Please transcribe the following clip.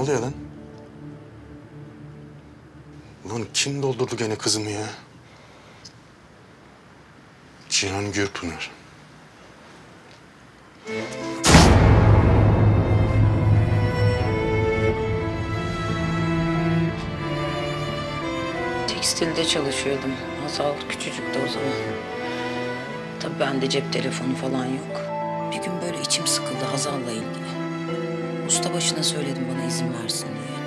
oluyor lan? Lan kim doldurdu gene kızımı ya? Cihan Gürpınar. Tekstilde çalışıyordum. Hazal küçücüktü o zaman. Tabii bende cep telefonu falan yok. Bir gün böyle içim sıkıldı Hazal'la ilgili. Usta başına söyledim bana izin versin diye.